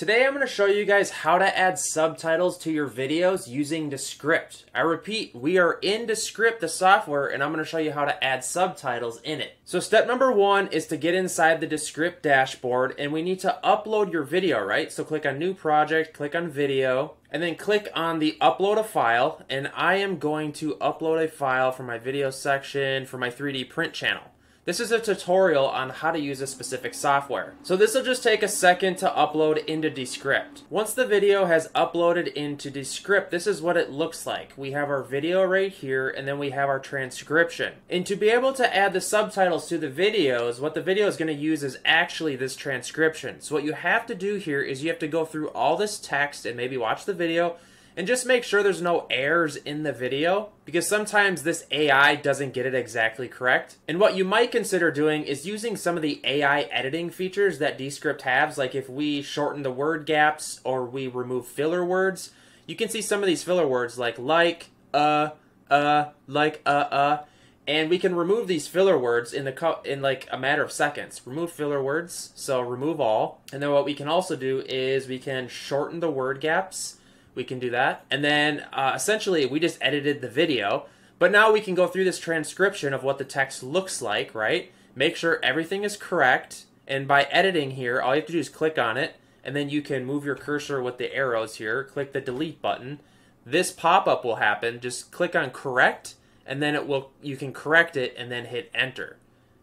Today I'm going to show you guys how to add subtitles to your videos using Descript. I repeat, we are in Descript, the software, and I'm going to show you how to add subtitles in it. So step number one is to get inside the Descript dashboard, and we need to upload your video, right? So click on New Project, click on Video, and then click on the Upload a File, and I am going to upload a file for my video section for my 3D print channel. This is a tutorial on how to use a specific software. So this will just take a second to upload into Descript. Once the video has uploaded into Descript, this is what it looks like. We have our video right here, and then we have our transcription. And to be able to add the subtitles to the videos, what the video is going to use is actually this transcription. So what you have to do here is you have to go through all this text and maybe watch the video, and just make sure there's no errors in the video because sometimes this AI doesn't get it exactly correct. And what you might consider doing is using some of the AI editing features that Descript has, like if we shorten the word gaps or we remove filler words, you can see some of these filler words like like, uh, uh, like, uh, uh, and we can remove these filler words in the in like a matter of seconds. Remove filler words, so remove all. And then what we can also do is we can shorten the word gaps we can do that. And then uh, essentially, we just edited the video. But now we can go through this transcription of what the text looks like, right? Make sure everything is correct. And by editing here, all you have to do is click on it. And then you can move your cursor with the arrows here. Click the delete button. This pop-up will happen. Just click on correct. And then it will you can correct it and then hit enter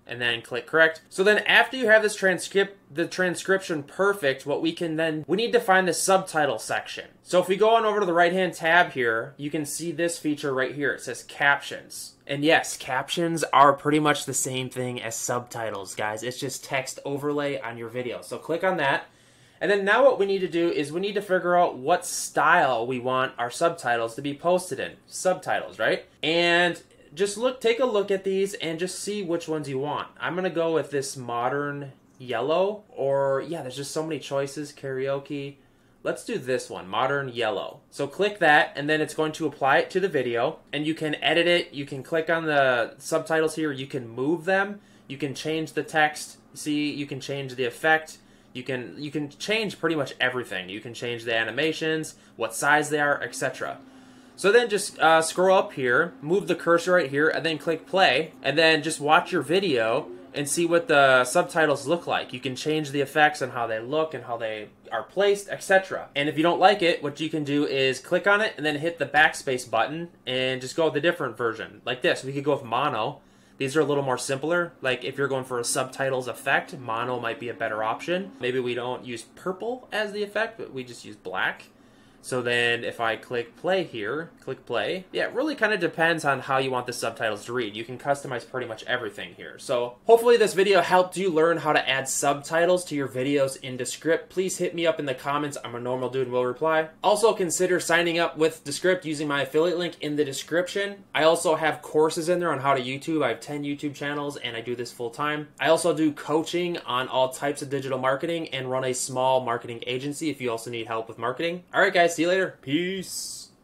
and then click correct. So then after you have this transcript, the transcription perfect, what we can then, we need to find the subtitle section. So if we go on over to the right hand tab here, you can see this feature right here. It says captions. And yes, captions are pretty much the same thing as subtitles, guys. It's just text overlay on your video. So click on that. And then now what we need to do is we need to figure out what style we want our subtitles to be posted in. Subtitles, right? And just look, take a look at these and just see which ones you want. I'm gonna go with this modern yellow, or yeah, there's just so many choices. Karaoke. Let's do this one, modern yellow. So click that, and then it's going to apply it to the video, and you can edit it. You can click on the subtitles here. You can move them. You can change the text. See, you can change the effect. You can you can change pretty much everything. You can change the animations, what size they are, etc. So then just uh, scroll up here, move the cursor right here, and then click play, and then just watch your video and see what the subtitles look like. You can change the effects and how they look and how they are placed, etc. And if you don't like it, what you can do is click on it and then hit the backspace button and just go with a different version. Like this, we could go with mono. These are a little more simpler. Like if you're going for a subtitles effect, mono might be a better option. Maybe we don't use purple as the effect, but we just use black. So then if I click play here, click play, yeah, it really kind of depends on how you want the subtitles to read. You can customize pretty much everything here. So hopefully this video helped you learn how to add subtitles to your videos in Descript. Please hit me up in the comments. I'm a normal dude and will reply. Also consider signing up with Descript using my affiliate link in the description. I also have courses in there on how to YouTube. I have 10 YouTube channels and I do this full time. I also do coaching on all types of digital marketing and run a small marketing agency if you also need help with marketing. All right, guys. See you later. Peace.